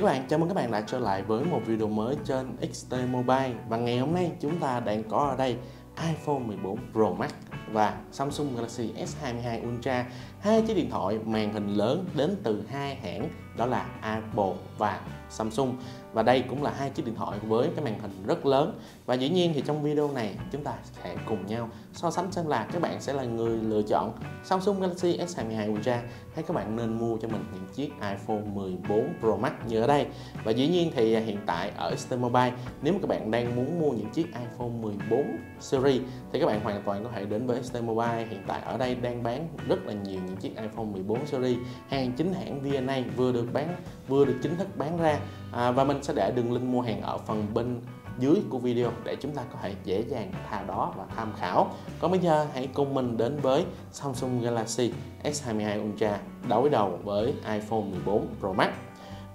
các bạn, chào mừng các bạn đã trở lại với một video mới trên XT Mobile. Và ngày hôm nay chúng ta đang có ở đây iPhone 14 Pro Max và Samsung Galaxy S22 Ultra. Hai chiếc điện thoại màn hình lớn đến từ hai hãng đó là Apple và Samsung. Và đây cũng là hai chiếc điện thoại với cái màn hình rất lớn. Và dĩ nhiên thì trong video này chúng ta sẽ cùng nhau so sánh xem là các bạn sẽ là người lựa chọn Samsung Galaxy S22 Ultra hay các bạn nên mua cho mình những chiếc iPhone 14 Pro Max như ở đây. Và dĩ nhiên thì hiện tại ở ST Mobile, nếu mà các bạn đang muốn mua những chiếc iPhone 14 series thì các bạn hoàn toàn có thể đến với ST Mobile. Hiện tại ở đây đang bán rất là nhiều những chiếc iPhone 14 series. Hàng chính hãng VNA vừa được bán vừa được chính thức bán ra. À, và mình sẽ để đường link mua hàng ở phần bên dưới của video để chúng ta có thể dễ dàng tha đó và tham khảo. Còn bây giờ hãy cùng mình đến với Samsung Galaxy S22 Ultra đối đầu với iPhone 14 Pro Max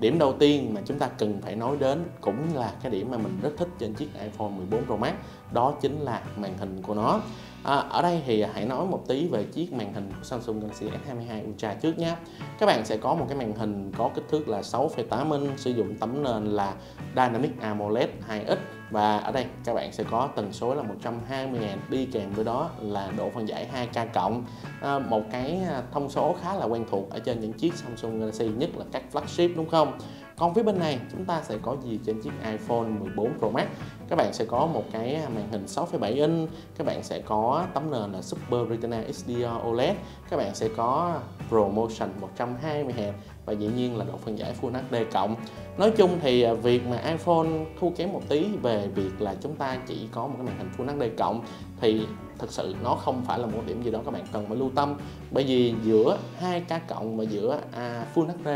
điểm đầu tiên mà chúng ta cần phải nói đến cũng là cái điểm mà mình rất thích trên chiếc iPhone 14 Pro Max đó chính là màn hình của nó. À, ở đây thì hãy nói một tí về chiếc màn hình của Samsung Galaxy S22 Ultra trước nhé. Các bạn sẽ có một cái màn hình có kích thước là 6,8 inch sử dụng tấm nền là Dynamic AMOLED 2X và ở đây các bạn sẽ có tần số là 120 Hz đi kèm với đó là độ phân giải 2K cộng. À, một cái à, thông số khá là quen thuộc ở trên những chiếc Samsung Galaxy nhất là các flagship đúng không? Còn phía bên này chúng ta sẽ có gì trên chiếc iPhone 14 Pro Max? Các bạn sẽ có một cái à, màn hình 6,7 inch các bạn sẽ có tấm nền là Super Retina XDR OLED các bạn sẽ có ProMotion 120 Hz và dĩ nhiên là độ phân giải Full HD cộng. Nói chung thì à, việc mà iPhone thua kém một tí về việc là chúng ta chỉ có một cái màn hình Full HD cộng thì thực sự nó không phải là một điểm gì đó các bạn cần phải lưu tâm. Bởi vì giữa hai k cộng và giữa à, Full HD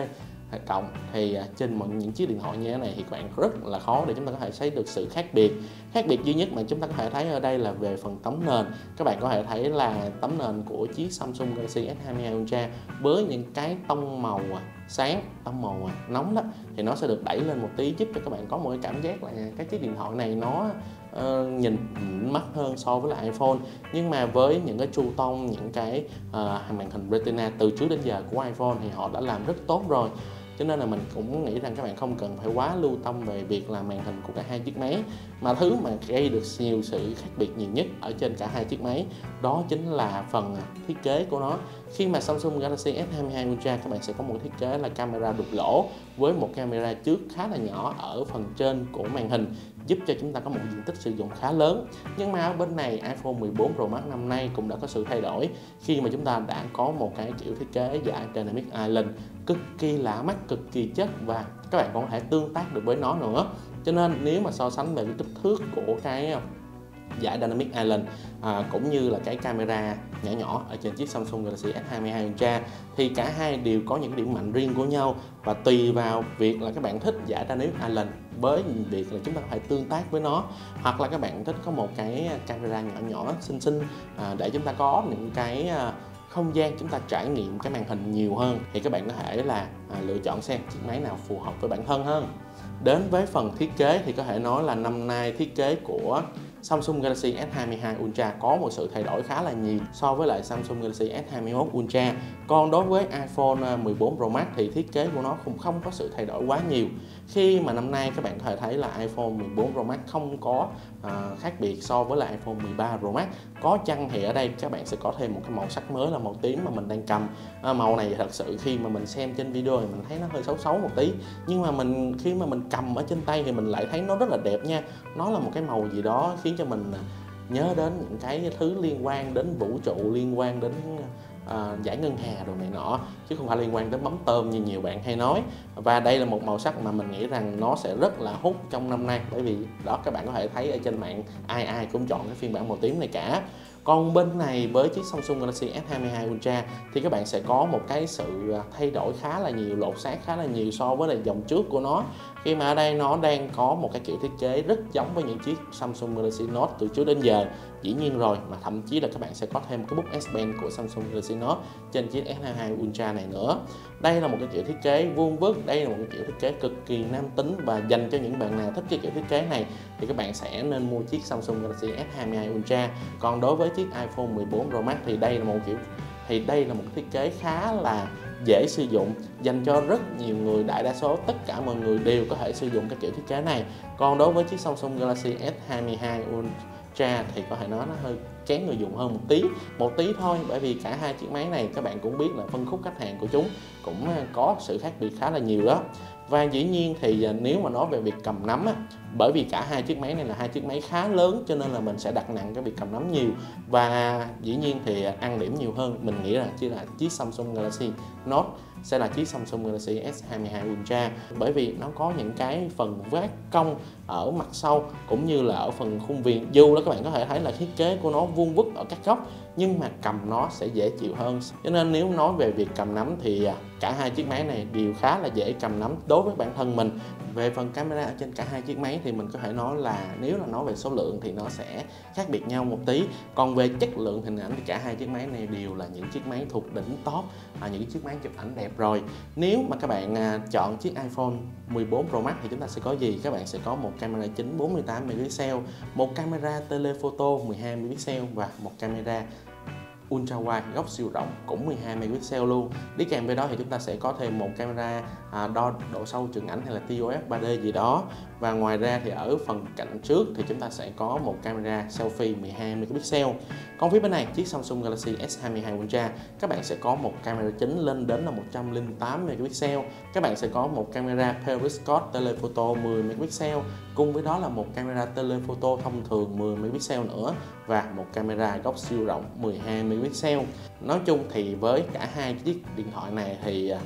cộng, thì à, trên mọi những chiếc điện thoại như thế này thì các bạn rất là khó để chúng ta có thể thấy được sự khác biệt. Khác biệt duy nhất mà chúng ta có thể thấy ở đây là về phần tấm nền. Các bạn có thể thấy là tấm nền của chiếc Samsung Galaxy S22 Ultra với những cái tông màu à, sáng, tông màu à, nóng đó, thì nó sẽ được đẩy lên một tí giúp cho các bạn có một cái cảm giác là cái chiếc điện thoại này nó uh, nhìn mắt hơn so với lại iPhone. Nhưng mà với những cái chu tông những cái uh, màn hình Retina từ trước đến giờ của iPhone thì họ đã làm rất tốt rồi. Cho nên là mình cũng nghĩ rằng các bạn không cần phải quá lưu tâm về việc là màn hình của cả hai chiếc máy. Mà thứ mà gây được nhiều sự khác biệt nhiều nhất ở trên cả hai chiếc máy đó chính là phần thiết kế của nó. Khi mà Samsung Galaxy S22 Ultra, các bạn sẽ có một thiết kế là camera đục lỗ với một camera trước khá là nhỏ ở phần trên của màn hình, giúp cho chúng ta có một diện tích sử dụng khá lớn. Nhưng mà ở bên này, iPhone 14 Pro Max năm nay cũng đã có sự thay đổi. Khi mà chúng ta đã có một cái kiểu thiết kế dạng Dynamic Island, cực kỳ lạ mắt, cực kỳ chất và các bạn còn có thể tương tác được với nó nữa. Cho nên nếu mà so sánh về cái kích thước của cái giải Dynamic Island à, cũng như là cái camera nhỏ nhỏ ở trên chiếc Samsung Galaxy S22 Ultra. Thì cả hai đều có những điểm mạnh riêng của nhau và tùy vào việc là các bạn thích giải Dynamic Island với việc là chúng ta phải tương tác với nó hoặc là các bạn thích có một cái camera nhỏ nhỏ xinh xinh à, để chúng ta có những cái à, không gian chúng ta trải nghiệm cái màn hình nhiều hơn thì các bạn có thể là à, lựa chọn xem chiếc máy nào phù hợp với bản thân hơn. Đến với phần thiết kế thì có thể nói là năm nay thiết kế của Samsung Galaxy S22 Ultra có một sự thay đổi khá là nhiều so với lại Samsung Galaxy S21 Ultra. Còn đối với iPhone à, 14 Pro Max thì thiết kế của nó cũng không có sự thay đổi quá nhiều. Khi mà năm nay các bạn có thể thấy là iPhone 14 Pro Max không có à, khác biệt so với lại iPhone 13 Pro Max. Có chăng thì ở đây các bạn sẽ có thêm một cái màu sắc mới là màu tím mà mình đang cầm. À, màu này thật sự khi mà mình xem trên video thì mình thấy nó hơi xấu xấu một tí. Nhưng mà mình khi mà mình cầm ở trên tay thì mình lại thấy nó rất là đẹp nha. Nó là một cái màu gì đó khiến cho mình à, nhớ đến những cái thứ liên quan đến vũ trụ liên quan đến uh, giải ngân hà đồ này nọ chứ không phải liên quan đến mắm tôm như nhiều bạn hay nói và đây là một màu sắc mà mình nghĩ rằng nó sẽ rất là hút trong năm nay. Bởi vì đó các bạn có thể thấy ở trên mạng ai ai cũng chọn cái phiên bản màu tím này cả. Còn bên này với chiếc Samsung Galaxy S22 Ultra thì các bạn sẽ có một cái sự à, thay đổi khá là nhiều, lột xác khá là nhiều so với lại dòng trước của nó. Khi mà ở đây nó đang có một cái kiểu thiết kế rất giống với những chiếc Samsung Galaxy Note từ trước đến giờ. Dĩ nhiên rồi mà thậm chí là các bạn sẽ có thêm cái bút S Pen của Samsung Galaxy Note trên chiếc S22 Ultra này nữa. Đây là một cái kiểu thiết kế vuông vức đây là một cái kiểu thiết kế cực kỳ nam tính và dành cho những bạn nào thích cái kiểu thiết kế này, thì các bạn sẽ nên mua chiếc Samsung Galaxy S22 Ultra. Còn đối với chiếc iPhone 14 Pro Max thì đây là một kiểu, thì đây là một thiết kế khá là dễ sử dụng, dành cho rất nhiều người, đại đa số tất cả mọi người đều có thể sử dụng cái kiểu thiết kế này. Còn đối với chiếc Samsung Galaxy S22 Ultra thì có thể nói nó hơi kén người dùng hơn một tí một tí thôi. Bởi vì cả hai chiếc máy này các bạn cũng biết là phân khúc khách hàng của chúng cũng ờ, có sự khác biệt khá là nhiều đó và dĩ nhiên thì à, nếu mà nói về việc cầm nắm á, bởi vì cả hai chiếc máy này là hai chiếc máy khá lớn cho nên là mình sẽ đặt nặng cái việc cầm nắm nhiều. Và dĩ nhiên thì à, ăn điểm nhiều hơn mình nghĩ là chỉ là chiếc Samsung Galaxy Note sẽ là chiếc Samsung Galaxy S22 Ultra. Bởi vì nó có những cái phần vát cong ở mặt sau cũng như là ở phần khung viền. Dù là các bạn có thể thấy là thiết kế của nó vuông vức ở các góc nhưng mà cầm nó sẽ dễ chịu hơn. Cho nên nếu nói về việc cầm nắm thì à, cả hai chiếc máy này đều khá là dễ cầm nắm đối với bản thân mình về phần camera ở trên cả hai chiếc máy thì mình có thể nói là nếu là nói về số lượng thì nó sẽ khác biệt nhau một tí. Còn về chất lượng hình ảnh thì cả hai chiếc máy này đều là những chiếc máy thuộc đỉnh top à, những chiếc máy chụp ảnh đẹp rồi. Nếu mà các bạn à, chọn chiếc iPhone 14 Pro Max thì chúng ta sẽ có gì? Các bạn sẽ có một camera chính 48 megapixel một camera telephoto 12 megapixel và một camera ultra wide góc siêu rộng cũng 12 megapixel luôn. Đi kèm với đó thì chúng ta sẽ có thêm một camera à, đo độ sâu trường ảnh hay là TOF 3D gì đó và ngoài ra thì ở phần cạnh trước thì chúng ta sẽ có một camera selfie 12 megapixel. Còn phía bên này, chiếc Samsung Galaxy S22 Ultra. Các bạn sẽ có một camera chính lên đến là 108 megapixel. Các bạn sẽ có một camera periscope telephoto 10 megapixel. Cùng với đó là một camera telephoto thông thường 10 megapixel nữa và một camera góc siêu rộng 12 megapixel. Nói chung thì với cả hai chiếc điện thoại này thì à,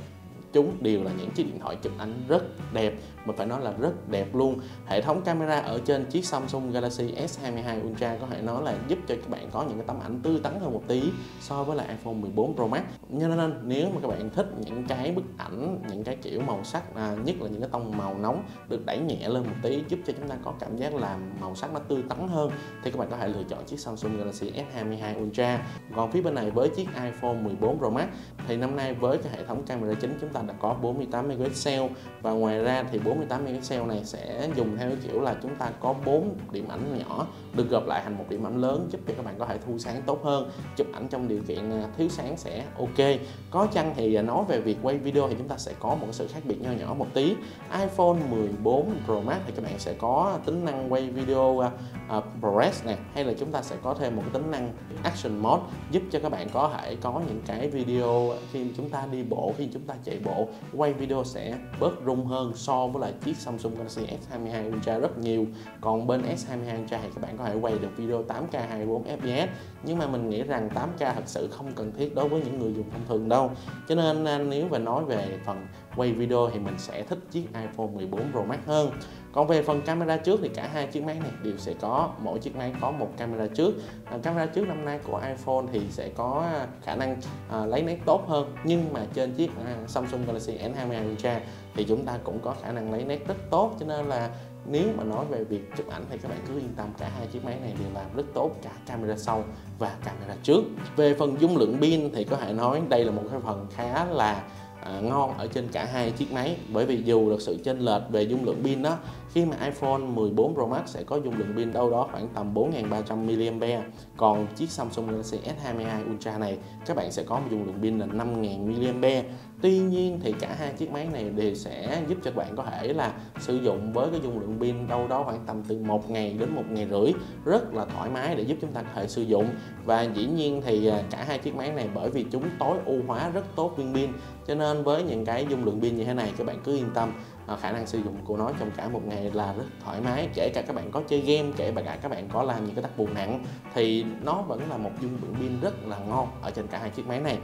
chúng đều là những chiếc điện thoại chụp ảnh rất đẹp. Mà phải nói là rất đẹp luôn. Hệ thống camera ở trên chiếc Samsung Galaxy S22 Ultra có thể nói là giúp cho các bạn có những cái tấm ảnh tươi tắn hơn một tí so với lại iPhone 14 Pro Max. Cho nên nếu mà các bạn thích những cái bức ảnh những cái kiểu màu sắc à, nhất là những cái tông màu nóng được đẩy nhẹ lên một tí giúp cho chúng ta có cảm giác là màu sắc nó tươi tắn hơn thì các bạn có thể lựa chọn chiếc Samsung Galaxy S22 Ultra. Còn phía bên này với chiếc iPhone 14 Pro Max thì năm nay với cái hệ thống camera chính chúng ta đã có 48 megapixel. Và ngoài ra thì 48 megapixel này sẽ dùng theo kiểu là chúng ta có 4 điểm ảnh nhỏ được gộp lại thành một điểm ảnh lớn giúp cho các bạn có thể thu sáng tốt hơn chụp ảnh trong điều kiện à, thiếu sáng sẽ ok. Có chăng thì à, nói về việc quay video thì chúng ta sẽ có một sự khác biệt nho nhỏ một tí. iPhone 14 Pro Max thì các bạn sẽ có tính năng quay video à, uh, ProRes nè hay là chúng ta sẽ có thêm một cái tính năng Action Mode giúp cho các bạn có thể có những cái video khi chúng ta đi bộ khi chúng ta chạy bộ quay video sẽ bớt rung hơn so với lại chiếc Samsung Galaxy S22 Ultra rất nhiều. Còn bên S22 Ultra thì các bạn có thể quay được video 8K 24 fps nhưng mà mình nghĩ rằng 8K thật sự không cần thiết đối với những người dùng thông thường đâu. Cho nên à, nếu mà nói về phần quay video thì mình sẽ thích chiếc iPhone 14 Pro Max hơn. Còn về phần camera trước thì cả hai chiếc máy này đều sẽ có mỗi chiếc máy có một camera trước. À, camera trước năm nay của iPhone thì sẽ có à, khả năng à, lấy nét tốt hơn. Nhưng mà trên chiếc à, Samsung Galaxy S22 Ultra thì chúng ta cũng có khả năng lấy nét rất tốt. Cho nên là nếu mà nói về việc chụp ảnh thì các bạn cứ yên tâm cả hai chiếc máy này đều làm rất tốt cả camera sau và camera trước. Về phần dung lượng pin thì có thể nói đây là một cái phần khá là à, ngon ở trên cả hai chiếc máy. Bởi vì dù được sự chênh lệch về dung lượng pin đó khi mà iPhone 14 Pro Max sẽ có dung lượng pin đâu đó khoảng tầm 4.300 mAh. Còn chiếc Samsung Galaxy S22 Ultra này các bạn sẽ có một dung lượng pin là 5.000 mAh. Tuy nhiên thì cả hai chiếc máy này đều sẽ giúp cho bạn có thể là sử dụng với cái dung lượng pin đâu đó khoảng tầm từ một ngày đến một ngày rưỡi. Rất là thoải mái để giúp chúng ta có thể sử dụng. Và dĩ nhiên thì à, cả hai chiếc máy này bởi vì chúng tối ưu hóa rất tốt viên pin, cho nên với những cái dung lượng pin như thế này các bạn cứ yên tâm à, khả năng sử dụng của nó trong cả một ngày là rất thoải mái. Kể cả các bạn có chơi game, kể cả các bạn có làm những cái tác vụ nặng thì nó vẫn là một dung lượng pin rất là ngon ở trên cả hai chiếc máy này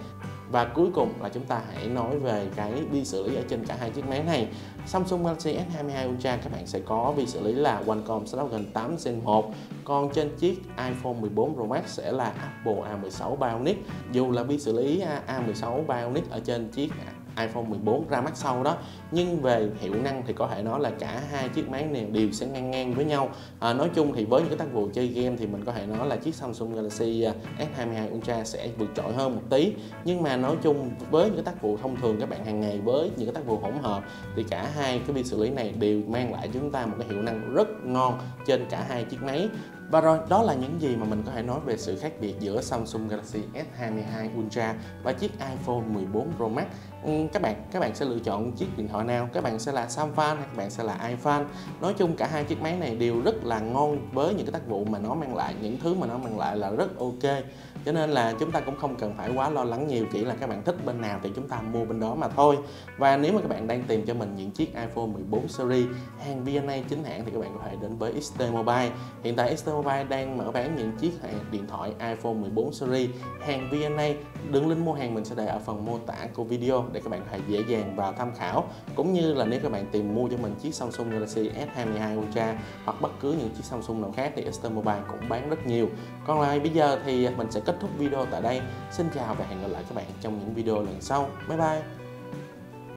và cuối cùng là chúng ta hãy nói về cái vi xử lý ở trên cả hai chiếc máy này. Samsung Galaxy S22 Ultra, các bạn sẽ có vi xử lý là Qualcomm Snapdragon 8 Gen 1 còn trên chiếc iPhone 14 Pro Max sẽ là Apple A16 Bionic. Dù là vi xử lý A16 Bionic ở trên chiếc iPhone 14 ra mắt sau đó. Nhưng về hiệu năng thì có thể nói là cả hai chiếc máy này đều sẽ ngang ngang với nhau. À, nói chung thì với những cái tác vụ chơi game thì mình có thể nói là chiếc Samsung Galaxy à, S22 Ultra sẽ vượt trội hơn một tí. Nhưng mà nói chung với những cái tác vụ thông thường các bạn hàng ngày với những cái tác vụ hỗn hợp thì cả hai cái pin xử lý này đều mang lại chúng ta một cái hiệu năng rất ngon trên cả hai chiếc máy. Và rồi đó là những gì mà mình có thể nói về sự khác biệt giữa Samsung Galaxy S22 Ultra và chiếc iPhone 14 Pro Max. Ừ, các bạn các bạn sẽ lựa chọn chiếc điện thoại nào? Các bạn sẽ là Samsung hay các bạn sẽ là iPhone? Nói chung cả hai chiếc máy này đều rất là ngon với những cái tác vụ mà nó mang lại, những thứ mà nó mang lại là rất ok. Cho nên là chúng ta cũng không cần phải quá lo lắng nhiều, chỉ là các bạn thích bên nào thì chúng ta mua bên đó mà thôi. Và nếu mà các bạn đang tìm cho mình những chiếc iPhone 14 series, hàng VNA chính hãng thì các bạn có thể đến với XT Mobile. Hiện tại XT Mobile đang mở bán những chiếc điện thoại iPhone 14 series, hàng VNA đường link mua hàng, mình sẽ để ở phần mô tả của video để các bạn có thể dễ dàng vào tham khảo. Cũng như là nếu các bạn tìm mua cho mình chiếc Samsung Galaxy S22 Ultra hoặc bất cứ những chiếc Samsung nào khác thì Easter Mobile cũng bán rất nhiều. Còn lại bây giờ thì mình sẽ kết thúc video tại đây. Xin chào và hẹn gặp lại các bạn trong những video lần sau. Bye bye.